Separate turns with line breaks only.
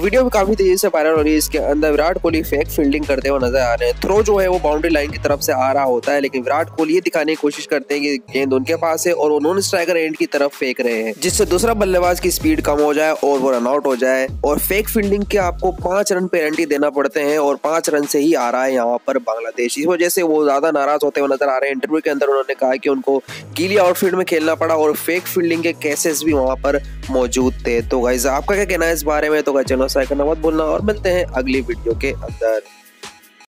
Video भी काफ़ी तेज़ी से वायरल हो रही है। इसके अंदर विराट कोहली फेक फील्डिंग करते हुए नज़र आ रहे हैं। थ्रो जो है वो बाउंड्री लाइन की तरफ़ से आ रहा होता है, लेकिन विराट कोहली ये दिखाने की कोशिश करते हैं कि गेंद उनके पास है और वो नॉन स्ट्राइकर एंड की तरफ़ फेंक रहे हैं, जिससे दूसरा बल्लेबाज की स्पीड कम हो जाए और वो रनआउट हो जाए। और फेक फील्डिंग के आपको पाँच रन पेनल्टी देना पड़ते हैं और पाँच रन से ही आ रहा है यहाँ पर बांग्लादेश। इस वजह से वो ज़्यादा नाराज़ होते हुए नज़र आ रहे हैं। इंटरव्यू के अंदर उन्होंने कहा कि उनको गीली आउटफील्ड में खेलना पड़ा और फेक फील्डिंग के केसेस भी वहाँ पर मौजूद थे। तो गाइज़ आपका क्या कहना है इस बारे में? तो चैनल साइकिल मत और मिलते हैं अगली वीडियो के अंदर।